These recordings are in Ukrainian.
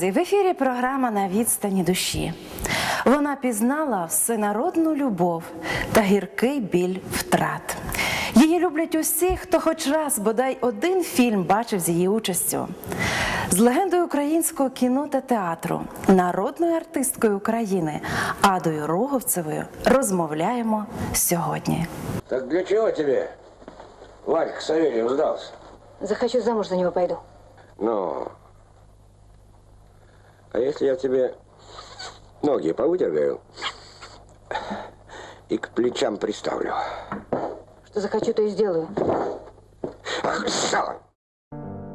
друзі. В ефірі програма на відстані душі. Вона пізнала всенародну любов та гіркий біль втрат. Її люблять усі, хто хоч раз бодай один фільм бачив з її участю. З легендою українського кіно та театру, народною артисткою України Адою Роговцевою розмовляємо сьогодні. Так для чего тебе Валька Савельев сдался? Захочу замуж за него пойду. Ну, а если я тебе ноги повыдергаю и к плечам приставлю? Что захочу, то и сделаю. Ах, сала!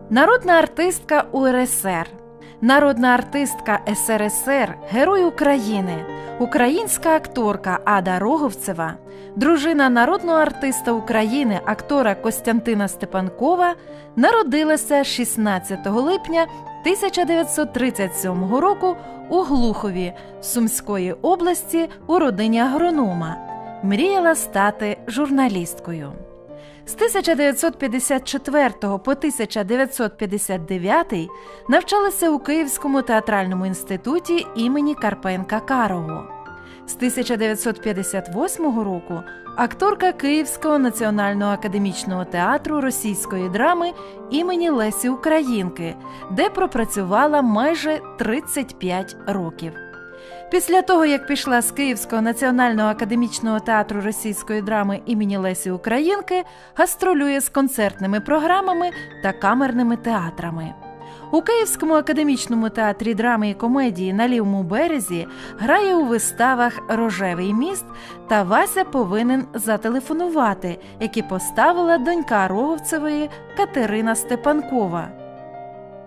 Народна артистка УРСР, народна артистка СРСР, Герой України, українська акторка Ада Роговцева, дружина народного артиста України, актора Костянтина Степанкова, народилася 16 липня 1937 року у Глухові Сумської області у родині агронома. Мріяла стати журналісткою. З 1954 по 1959 навчалася у Київському театральному інституті імені Карпенка Карого. З 1958 року акторка Київського національного академічного театру російської драми імені Лесі Українки, де пропрацювала майже 35 років. Після того, як пішла з Київського національного академічного театру російської драми імені Лесі Українки, гастролює з концертними програмами та камерними театрами. У Київському академічному театрі драми і комедії на лівому березі грає у виставах Рожевий міст та Вася повинен зателефонувати, які поставила донька Роговцевої Катерина Степанкова.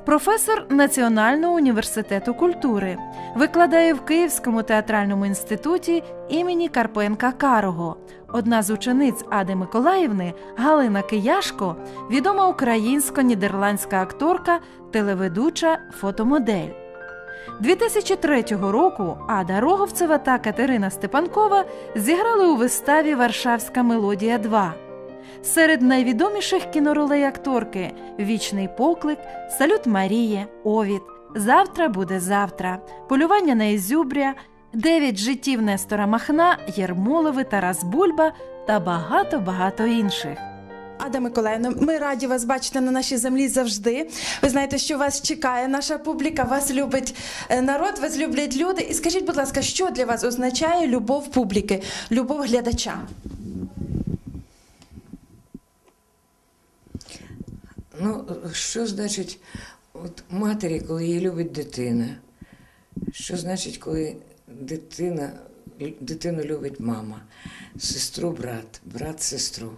Професор Національного університету культури викладає в Київському театральному інституті імені Карпенка Карого. Одна з учениць Ади Миколаївни Галина Кияшко, відома українсько-нідерландська акторка, телеведуча, фотомодель. 2003 року Ада Роговцева та Катерина Степанкова зіграли у виставі Варшавська мелодія 2 Серед найвідоміших кіноролей акторки Вічний поклик, Салют Марії, Овід, Завтра буде завтра, Полювання на Ізюбря, Дев'ять життів Нестора Махна, Єрмолови, Тарас Бульба та багато багато інших. Ада Миколаївна, ми раді вас бачити на нашій землі завжди. Ви знаєте, що вас чекає наша публіка, вас любить е, народ, вас люблять люди. І скажіть, будь ласка, що для вас означає любов публіки, любов глядача? Ну, що значить от матері, коли її любить дитина? Що значить, коли дитина, дитину любить мама, сестру брат, брат сестру?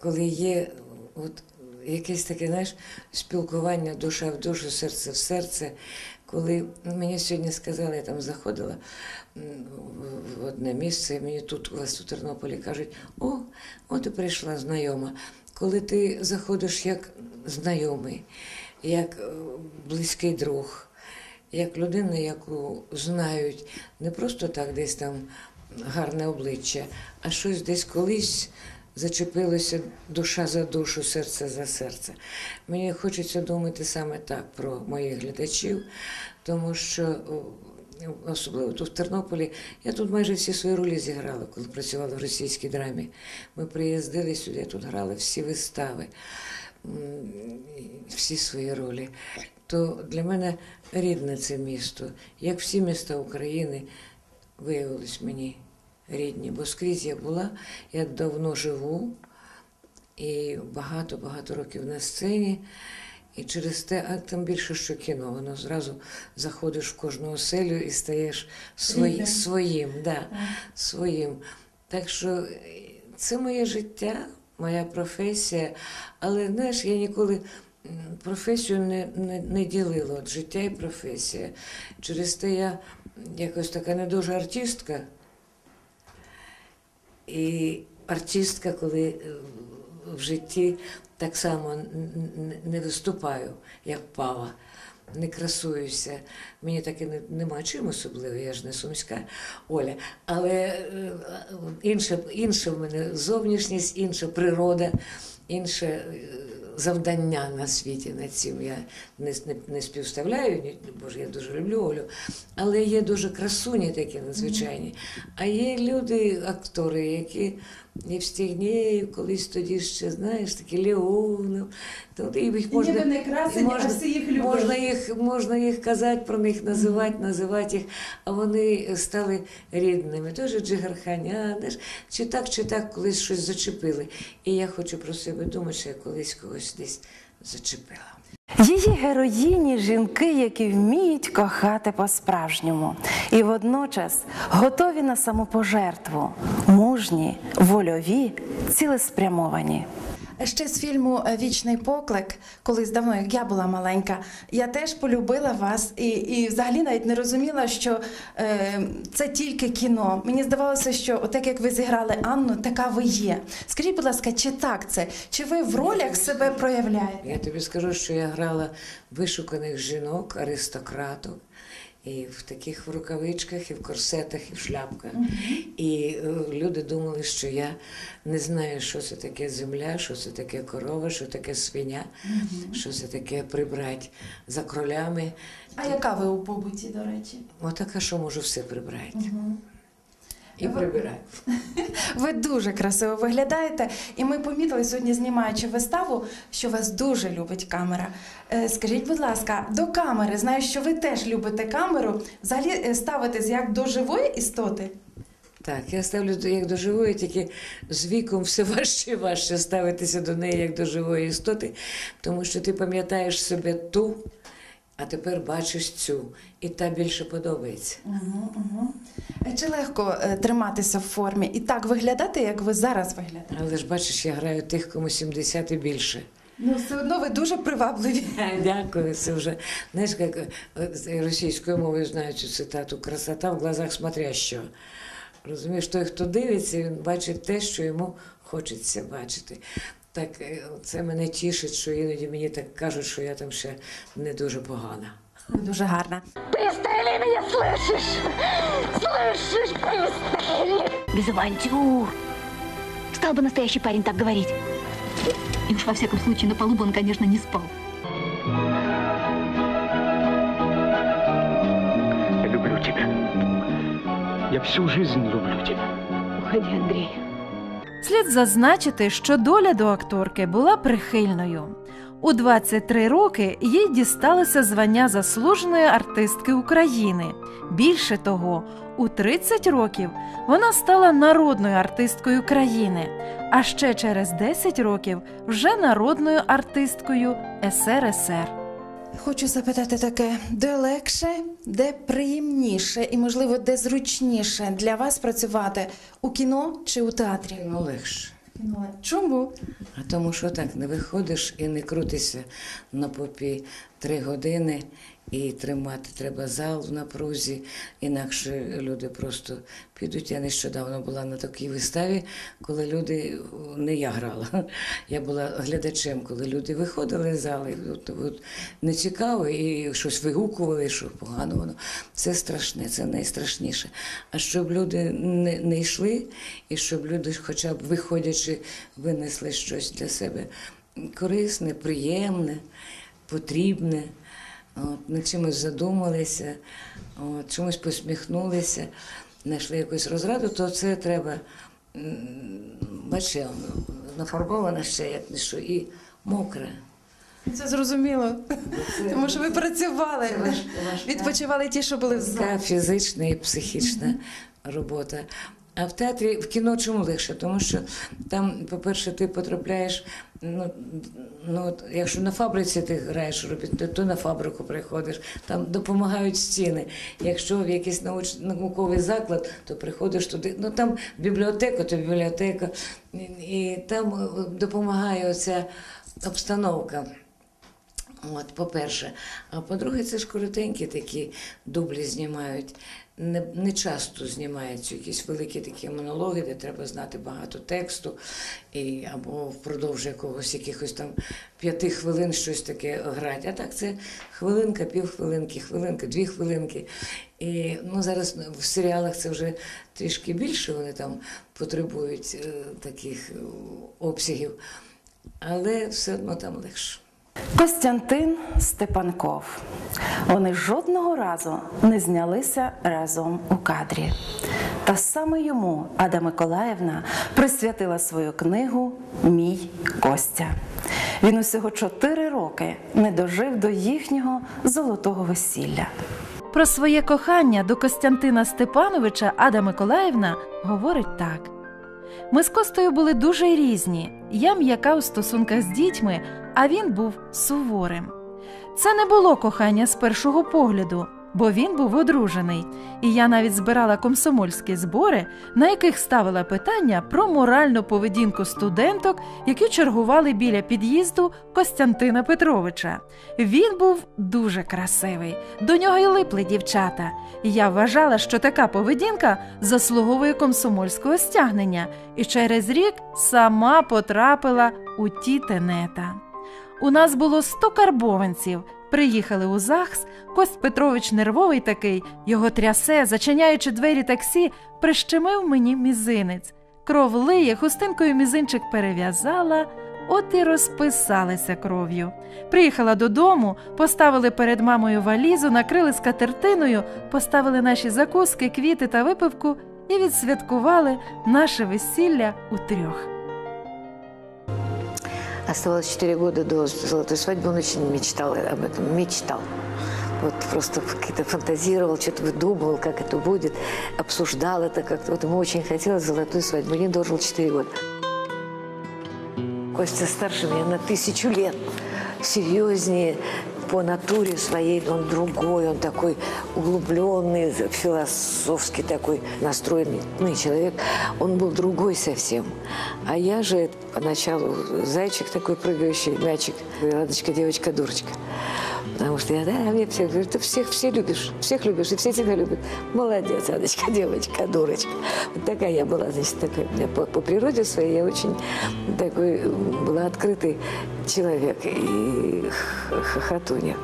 Коли є от якесь таке, знаєш, спілкування душа в душу, серце в серце. Коли мені сьогодні сказали, я там заходила в одне місце, і мені тут у вас у Тернополі кажуть, о, от і прийшла знайома. Коли ти заходиш як знайомий, як е, близький друг, як людина, яку знають, не просто так десь там гарне обличчя, а щось десь колись зачепилося душа за душу, серце за серце. Мені хочеться думати саме так про моїх глядачів, тому що. Особливо тут в Тернополі. Я тут майже всі свої ролі зіграла, коли працювала в російській драмі. Ми приїздили сюди, тут грали всі вистави, всі свої ролі. То для мене рідне це місто, як всі міста України виявились мені рідні, бо скрізь я була, я давно живу і багато-багато років на сцені. І через те, а тим більше, що кіно, воно зразу заходиш в кожну оселю і стаєш свої, своїм. Да, своїм. Так що це моє життя, моя професія, але знаєш, я ніколи професію не не, не ділила от життя і професія. Через те я якось така не дуже артистка. І артистка, коли в житті так само не виступаю, як пава, не красуюся. Мені так і не, нема чим особливо, я ж не сумська Оля. Але е, інша, інша в мене зовнішність, інша природа, інше е, завдання на світі над цим. Я не, не, не співставляю, ні, боже, я дуже люблю Олю. Але є дуже красуні такі надзвичайні. А є люди, актори, які Євстігнєєв, колись тоді ще, знаєш, такі Леонов. То їх можна, не красені, а всі їх можна їх, можна їх казати про них, називати, називати їх, а вони стали рідними. Тоже Джигарханя, знаєш, чи так, чи так колись щось зачепили. І я хочу про себе думати, що я колись когось десь зачепила. Її героїні жінки, які вміють кохати по-справжньому, і водночас готові на самопожертву, мужні, вольові, цілеспрямовані. Ще з фільму е, Вічний поклик, колись давно, як я була маленька, я теж полюбила вас і, і взагалі навіть не розуміла, що е, це тільки кіно. Мені здавалося, що отак як ви зіграли Анну, така ви є. Скажіть, будь ласка, чи так це? Чи ви в ролях себе проявляєте? Я тобі скажу, що я грала вишуканих жінок, аристократок. І в таких в рукавичках, і в корсетах, і в шляпках. І е, люди думали, що я не знаю, що це таке земля, що це таке корова, що таке свиня, що це таке прибрати за кролями. А яка ви у побуті, до речі? Отака, що можу все прибрати. І прибираю. Ви дуже красиво виглядаєте, і ми помітили сьогодні, знімаючи виставу, що вас дуже любить камера. Е, Скажіть, будь ласка, до камери, знаю, що ви теж любите камеру. Взагалі е, ставитесь як до живої істоти? Так, я ставлю як до живої, тільки з віком все важче і важче ставитися до неї як до живої істоти, тому що ти пам'ятаєш себе ту, а тепер бачиш цю, і та більше подобається. Е, Чи легко е, триматися в формі і так виглядати, як ви зараз виглядаєте? Але ж бачиш, я граю тих, кому 70 і більше. Ну, все одно ви дуже привабливі. Дякую, це вже знаєш, як е, з російською мовою знаю цю цитату красота в глазах смотрящого. Розумієш, той, хто дивиться, він бачить те, що йому хочеться бачити. Так е, це мене тішить, що іноді мені так кажуть, що я там ще не дуже погана. Ви дуже гарна. Пристрели меня, слышишь? Слышишь, пристрели! Без авантюр. Стал бы настоящий парень так говорить. И уж во всяком случае на полу бы он, конечно, не спал. Я люблю тебя. Я всю жизнь люблю тебя. Уходи, Андрей. Слід зазначити, що доля до акторки була прихильною. У 23 роки їй дісталося звання заслуженої артистки України. Більше того, у 30 років вона стала народною артисткою країни, а ще через 10 років вже народною артисткою СРСР. Хочу запитати таке: де легше, де приємніше і, можливо, де зручніше для вас працювати у кіно чи у театрі? Кіно легше. Чому? А тому що так не виходиш і не крутишся на попі три години і тримати треба зал в напрузі, інакше люди просто підуть. Я нещодавно була на такій виставі, коли люди не я грала. Я була глядачем, коли люди виходили з зали, не цікаво і щось вигукували, що погано воно. Це страшне, це найстрашніше. А щоб люди не, не йшли, і щоб люди, хоча б виходячи, винесли щось для себе корисне, приємне, потрібне. От, над чимось задумалися, от, чомусь посміхнулися, знайшли якусь розраду, то це треба, я нафарбована ще як не що, і мокре. Це зрозуміло. Тому що ви працювали, Це відпочивали ті, що були в. Така фізична і психічна робота. А в театрі, в кіно чому легше? Тому що там, по-перше, ти потрапляєш. Ну, ну якщо на фабриці ти граєш робіт, то, на фабрику приходиш, там допомагають стіни. Якщо в якийсь науч, науковий заклад, то приходиш туди. Ну там бібліотека, то бібліотека, і, і там е, допомагає оця обстановка. От, по-перше. А по-друге, це ж коротенькі такі дублі знімають. Не, не часто знімаються якісь великі такі монологи, де треба знати багато тексту, і, або впродовж якогось якихось там п'яти хвилин щось таке грати. А так це хвилинка, півхвилинки, хвилинка, дві хвилинки. І ну, зараз в серіалах це вже трішки більше, вони там потребують е, таких е, обсягів. але все одно там легше. Костянтин Степанков. Вони жодного разу не знялися разом у кадрі. Та саме йому Ада Миколаївна присвятила свою книгу Мій Костя. Він усього чотири роки не дожив до їхнього золотого весілля. Про своє кохання до Костянтина Степановича Ада Миколаївна говорить так: ми з Костою були дуже різні. Я м'яка у стосунках з дітьми, а він був суворим. Це не було кохання з першого погляду, бо він був одружений, і я навіть збирала комсомольські збори, на яких ставила питання про моральну поведінку студенток, які чергували біля під'їзду Костянтина Петровича. Він був дуже красивий, до нього й липли дівчата. Я вважала, що така поведінка заслуговує комсомольського стягнення, і через рік сама потрапила у ті тенета. У нас було 100 карбованців. Приїхали у ЗАГС, Кость Петрович нервовий такий, його трясе, зачиняючи двері таксі, прищемив мені мізинець. Кров лиє, хустинкою мізинчик перев'язала, от і розписалися кров'ю. Приїхала додому, поставили перед мамою валізу, накрили скатертиною, поставили наші закуски, квіти та випивку і відсвяткували наше весілля у трьох. Оставалось 4 года до золотой свадьбы, он очень мечтал об этом, мечтал. Вот просто какие-то фантазировал, что-то выдумывал, как это будет, обсуждал это как-то. Вот ему очень хотелось золотую свадьбу. Мне дожил 4 года. Костя старше меня на тысячу лет. Серьезнее по натуре своей, он другой, он такой углубленный, философский такой настроенный ну, человек. Он был другой совсем. А я же поначалу зайчик такой прыгающий, мячик, ладочка, девочка, дурочка. Потому что я, да, мне все говорят, ты всех, все любишь, всех любишь, и все тебя любят. Молодец, Адочка, девочка, дурочка. Вот такая я была, значит, такой, я по, по природе своей я очень такой была открытый человек и х- хохотунья.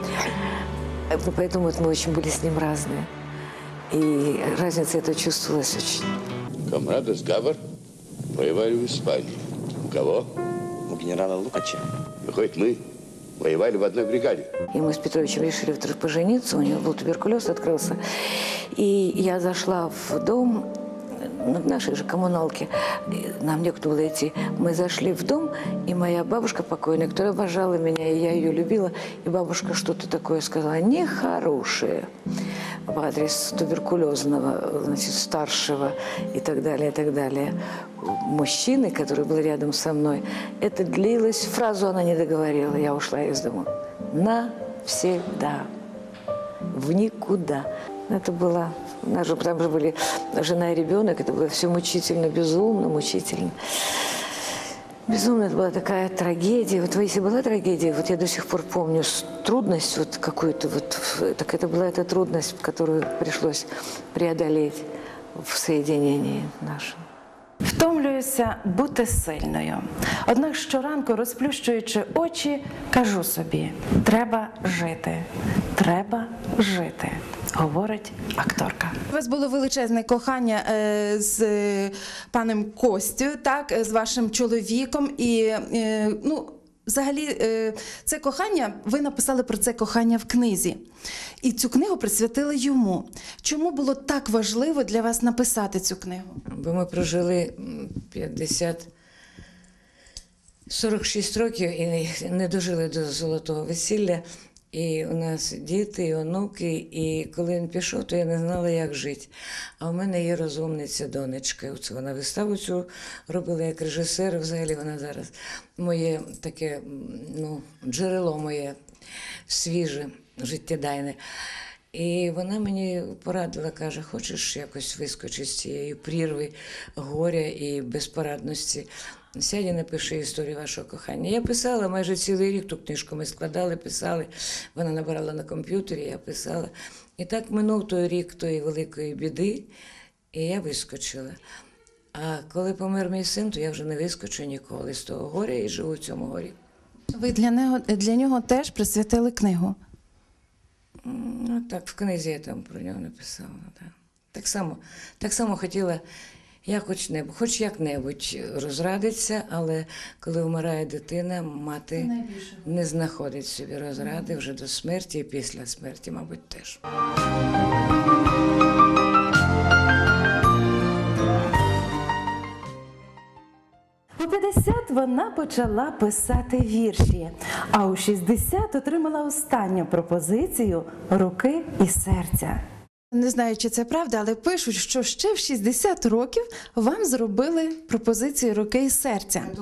Э, Поэтому вот мы очень были с ним разные. И разница эта чувствовалась очень. Комрады с Гавр воевали в Испании. У кого? у генерала Лукача. Выходит, мы воевали в одной бригаде. И мы с Петровичем решили вдруг пожениться, у него был туберкулез, открылся. И я зашла в дом, ну, в нашей же коммуналке, нам некуда было идти. Мы зашли в дом, и моя бабушка покойная, которая обожала меня, и я ее любила, и бабушка что-то такое сказала нехорошее в адрес туберкулезного, значит, старшего и так далее, и так далее. Мужчины, который был рядом со мной, это длилось, фразу она не договорила, я ушла из дома. Навсегда. В никуда. Это было, у же там же были жена и ребенок, это было все мучительно, безумно мучительно. Безумно, это была такая трагедия. Вот если была трагедия, вот я до сих пор помню с- трудность вот какую-то, вот, в- так это была эта трудность, которую пришлось преодолеть в соединении нашем. Втомлююся бути сильною. Однак щоранку, розплющуючи очі, кажу собі: треба жити, треба жити, говорить акторка. У вас було величезне кохання е, з е, паном Костю, так, е, з вашим чоловіком. І ну, взагалі, це кохання, ви написали про це кохання в книзі. І цю книгу присвятили йому. Чому було так важливо для вас написати цю книгу? Бо ми прожили м, 50 46 років і не дожили до золотого весілля. І у нас діти, і онуки, і коли він пішов, то я не знала, як жити. А в мене є розумниця донечка. Вона виставу цю робила як режисер. Взагалі вона зараз моє таке ну, джерело моє свіже, життєдайне. І вона мені порадила, каже, хочеш якось вискочити з цієї прірви горя і безпорадності. Сядь і напиши історію вашого кохання. Я писала майже цілий рік ту книжку. Ми складали, писали. Вона набирала на комп'ютері, я писала. І так минув той рік тої великої біди, і я вискочила. А коли помер мій син, то я вже не вискочу ніколи з того горя і живу в цьому горі. Ви для нього для нього теж присвятили книгу. Ну, так, в книзі я там про нього написала. Да. Так, само, так само хотіла Я хоч не хоч як-небудь розрадиться, але коли вмирає дитина, мати не знаходить собі розради вже до смерті і після смерті, мабуть, теж. У 50 вона почала писати вірші, а у 60 отримала останню пропозицію руки і серця. Не знаю, чи це правда, але пишуть, що ще в 60 років вам зробили пропозицію руки і серця.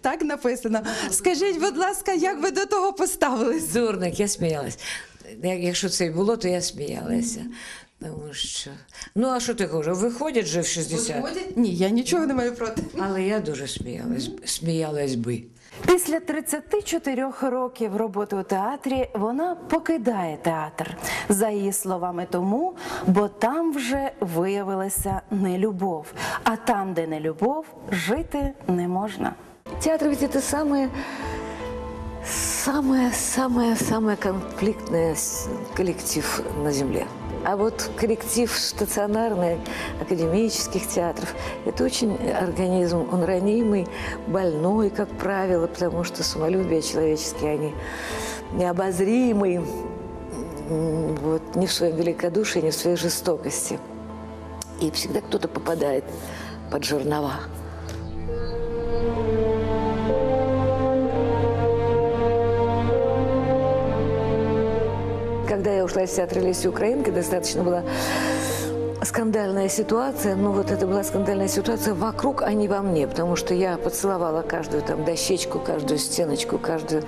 Так написано. Скажіть, будь ласка, як ви до того поставились? Дурник, я сміялась. Якщо це й було, то я сміялася. Тому що. Ну, а що ти кажеш? Виходять же в 60. Ні, я нічого не маю проти. Але я дуже сміялась, сміялась би. Після 34 років роботи у театрі вона покидає театр. За її словами, тому, бо там вже виявилася нелюбов. А там, де не любов, жити не можна. Театр ведь это самое, самое, самое, самое конфликтное на Земле. А вот коллектив стационарный, академических театров, это очень организм, он ранимый, больной, как правило, потому что самолюбие человеческие, они необозримы, вот, не в своем великодушии, не в своей жестокости. И всегда кто-то попадает под жернова. Когда я ушла из театра Леси Украинки, достаточно была скандальная ситуация. Ну, вот это была скандальная ситуация вокруг, а не во мне. Потому что я поцеловала каждую там дощечку, каждую стеночку, каждую...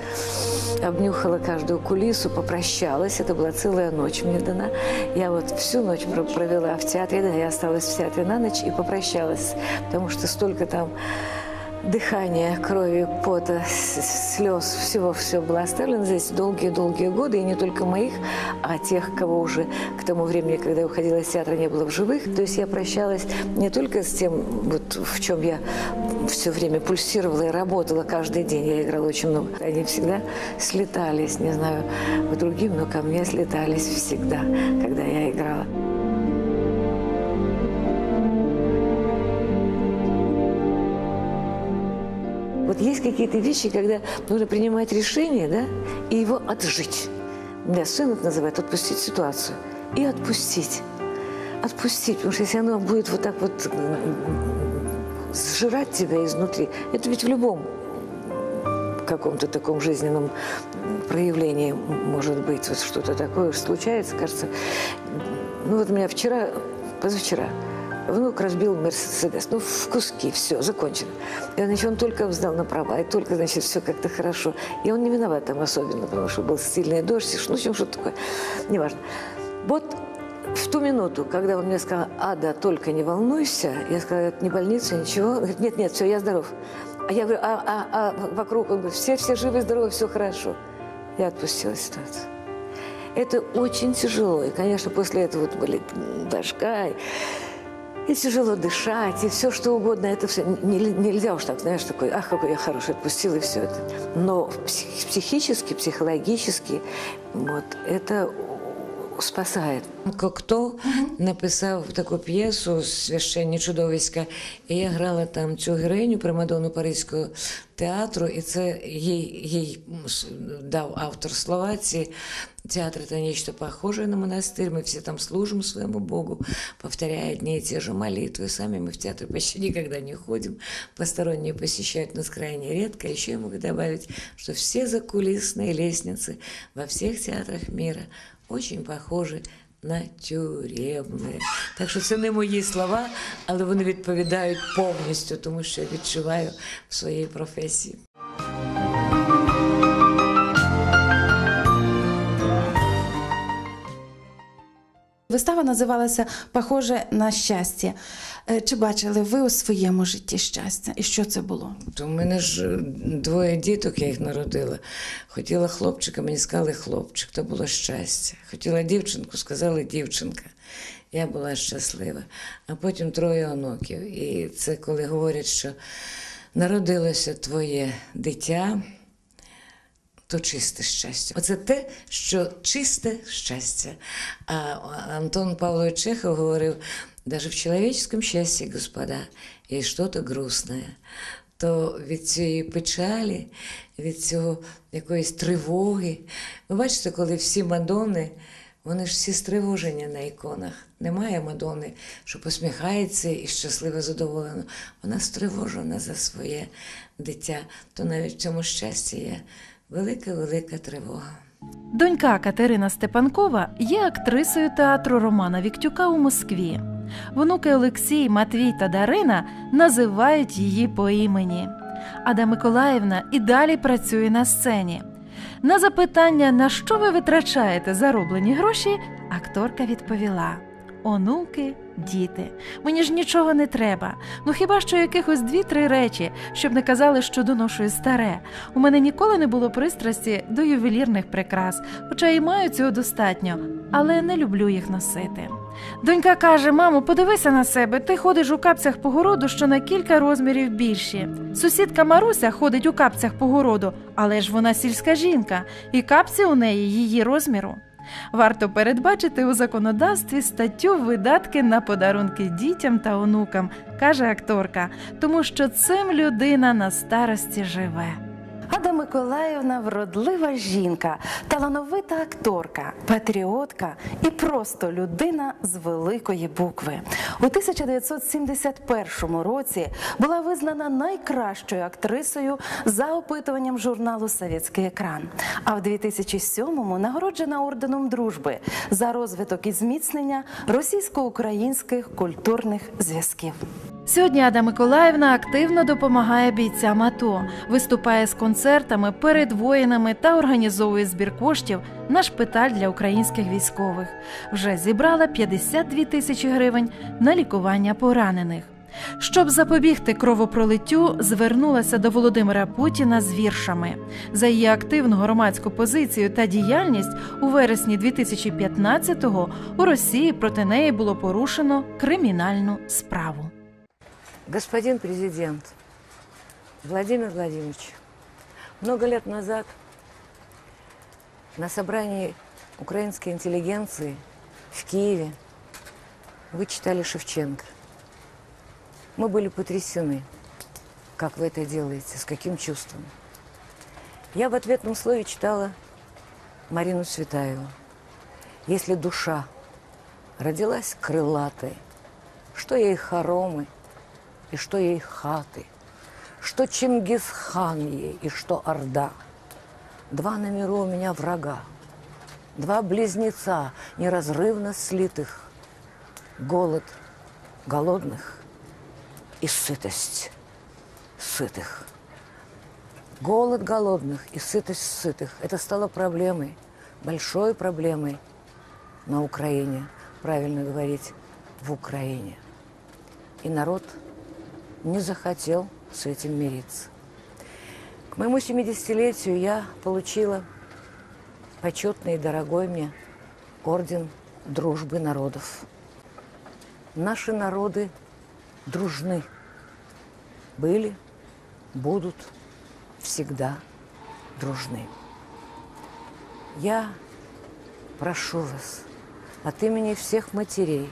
Обнюхала каждую кулису, попрощалась. Это была целая ночь мне дана. Я вот всю ночь про- провела в театре. Да, я осталась в театре на ночь и попрощалась. Потому что столько там дыхания, крови, пота, слез, всего все было оставлено здесь долгие-долгие годы, и не только моих, а тех, кого уже к тому времени, когда я уходила из театра, не было в живых. То есть я прощалась не только с тем, вот, в чем я все время пульсировала и работала каждый день, я играла очень много. Они всегда слетались, не знаю, к другим, но ко мне слетались всегда, когда я играла. Вот есть какие-то вещи, когда нужно принимать решение, да, и его отжить. У меня это называет отпустить ситуацию. И отпустить. Отпустить, потому что если оно будет вот так вот сжирать тебя изнутри, это ведь в любом каком-то таком жизненном проявлении может быть вот что-то такое случается, кажется. Ну вот у меня вчера, позавчера, внук разбил Мерседес, ну в куски, все, закончено. И значит, он только сдал на права, и только, значит, все как-то хорошо. И он не виноват там особенно, потому что был сильный дождь, ну, в общем, что такое, неважно. Вот в ту минуту, когда он мне сказал, Ада, только не волнуйся, я сказала, это не больница, ничего. Он говорит, нет, нет, все, я здоров. А я говорю, а, а, а вокруг, он говорит, все, все живы, здоровы, все хорошо. Я отпустила ситуацию. Это очень тяжело. И, конечно, после этого вот были башка, и, тяжело дышать, и все что угодно. Это все не- нельзя уж так, знаешь, такой, ах, какой я хороший, отпустил, и все это. Но псих- психически, психологически, вот, это спасает. Кокто написав таку п'єсу Священні чудовиська, і я грала там цю героїню Примадонну Паризького театру, і це їй, їй с- дав автор слова ці. Театр – это нечто похожее на монастырь. Мы все там служим своему Богу, повторяя одни и те же молитвы. Сами мы в театр почти никогда не ходим. Посторонние посещают нас крайне редко. Еще я могу добавить, что все закулисные лестницы во всех театрах мира очень похожі на тюремне. Так що це не мої слова, але вони відповідають повністю, тому що я відчуваю в своїй професії. Вистава називалася Похоже на щастя. Е, Чи бачили ви у своєму житті щастя? І що це було? То в мене ж е, двоє діток, я їх народила. Хотіла хлопчика, мені сказали хлопчик, то було щастя. Хотіла дівчинку, сказали дівчинка. Я була щаслива. А потім троє онуків. І це коли говорять, що народилося твоє дитя, то чисте щастя. Оце те, що чисте щастя. А Антон Павлович Чехов говорив: даже в человеческом счастье, господа, є что-то грустне, то від цієї печалі, від цього якоїсь тривоги. Ви бачите, коли всі мадони, вони ж всі стривожені на іконах. Немає Мадони, що посміхається і щасливо задоволена. Вона стривожена за своє дитя. То навіть в цьому щасті є велика-велика тривога. Донька Катерина Степанкова є актрисою театру Романа Віктюка у Москві. Внуки Олексій, Матвій та Дарина називають її по імені. Ада Миколаївна і далі працює на сцені. На запитання, на що ви витрачаєте зароблені гроші, акторка відповіла: онуки, діти. Мені ж нічого не треба. Ну хіба що якихось дві-три речі, щоб не казали, що доношую старе. У мене ніколи не було пристрасті до ювелірних прикрас, хоча і маю цього достатньо, але не люблю їх носити. Донька каже: мамо, подивися на себе, ти ходиш у капцях по городу, що на кілька розмірів більші. Сусідка Маруся ходить у капцях по городу, але ж вона сільська жінка, і капці у неї її розміру. Варто передбачити у законодавстві статтю видатки на подарунки дітям та онукам, каже акторка, тому що цим людина на старості живе. Ада Миколаївна вродлива жінка, талановита акторка, патріотка і просто людина з великої букви. У 1971 році була визнана найкращою актрисою за опитуванням журналу Совєтський екран. А в 2007-му нагороджена орденом дружби за розвиток і зміцнення російсько-українських культурних зв'язків. Сьогодні Ада Миколаївна активно допомагає бійцям АТО, виступає з концертами перед воїнами та організовує збір коштів на шпиталь для українських військових. Вже зібрала 52 тисячі гривень на лікування поранених. Щоб запобігти кровопролиттю, звернулася до Володимира Путіна з віршами. За її активну громадську позицію та діяльність у вересні 2015-го у Росії проти неї було порушено кримінальну справу. Господин президент Владимир Владимирович, много лет назад на собрании украинской интеллигенции в Киеве вы читали Шевченко. Мы были потрясены, как вы это делаете, с каким чувством. Я в ответном слове читала Марину Светаеву. Если душа родилась крылатой, что ей хоромы и что ей хаты, что Чингисхан ей и что Орда. Два на миру у меня врага, два близнеца, неразрывно слитых, голод голодных и сытость сытых. Голод голодных и сытость сытых – это стало проблемой, большой проблемой на Украине, правильно говорить, в Украине. И народ не захотел с этим мириться. К моему 70-летию я получила почетный и дорогой мне орден дружбы народов. Наши народы дружны. Были, будут всегда дружны. Я прошу вас от имени всех матерей,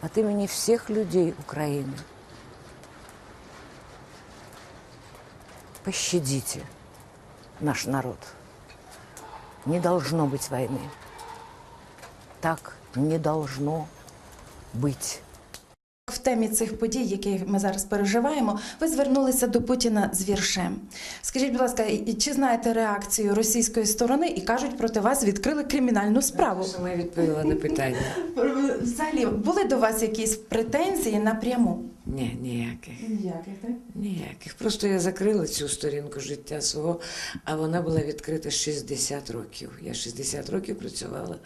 от имени всех людей Украины, пощадите наш народ. Не должно быть войны. Так не должно быть. В темі цих подій, які ми зараз переживаємо, ви звернулися до Путіна з віршем. Скажіть, будь ласка, і- чи знаєте реакцію російської сторони і кажуть, проти вас відкрили кримінальну справу? Саме я відповіла на питання. Взагалі, були до вас якісь претензії напряму? Ні, ніяких. Ніяких, так? Ніяких. Просто я закрила цю сторінку життя свого, а вона була відкрита 60 років. Я 60 років працювала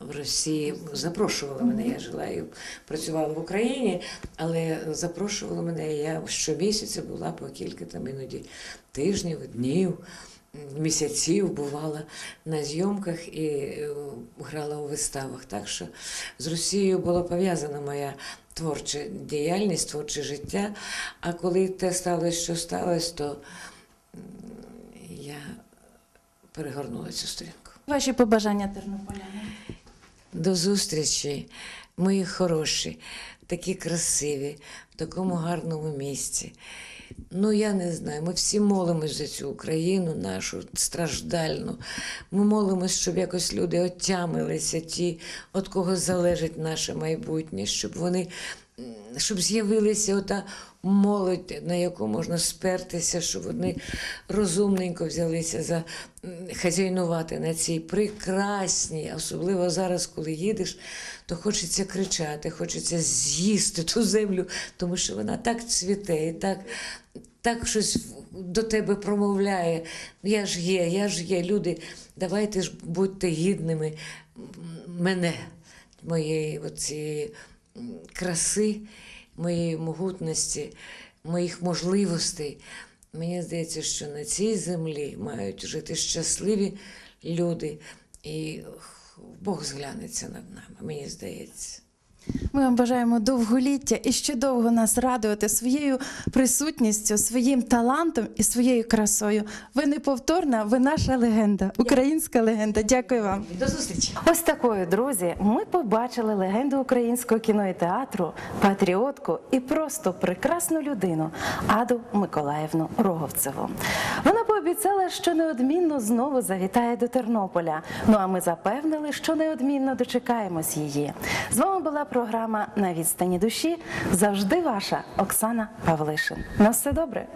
в Росії. Запрошувала мене, я жила і працювала в Україні, але запрошувала мене. Я щомісяця була по кілька там іноді тижнів, днів. Місяців бувала на зйомках і е, грала у виставах. Так що з Росією була пов'язана моя творча діяльність, творче життя. А коли те сталося, що сталося, то я перегорнула цю сторінку. Ваші побажання тернополянам? До зустрічі. мої хороші, такі красиві, в такому гарному місці. Ну, я не знаю, ми всі молимось за цю Україну нашу страждальну. Ми молимось, щоб якось люди отямилися, ті, від кого залежить наше майбутнє, щоб вони щоб з'явилася ота молодь, на яку можна спертися, щоб вони розумненько взялися за хазяйнувати на цій прекрасній, особливо зараз, коли їдеш, то хочеться кричати, хочеться з'їсти ту землю, тому що вона так цвіте і так, так щось до тебе промовляє. Я ж є, я ж є. Люди, давайте ж будьте гідними мене, моєї оцієї краси, моєї могутності, моїх можливостей. Мені здається, що на цій землі мають жити щасливі люди, і Бог зглянеться над нами, мені здається. Ми вам бажаємо довголіття і ще довго нас радувати своєю присутністю, своїм талантом і своєю красою. Ви неповторна, ви наша легенда, українська легенда. Дякую вам. До зустрічі! Ось такою, друзі, ми побачили легенду українського кіно і театру, патріотку і просто прекрасну людину Аду Миколаївну Роговцеву. Вона пообіцяла, що неодмінно знову завітає до Тернополя. Ну а ми запевнили, що неодмінно дочекаємось її. З вами була програма на відстані душі. Завжди ваша Оксана Павлишин. На все добре.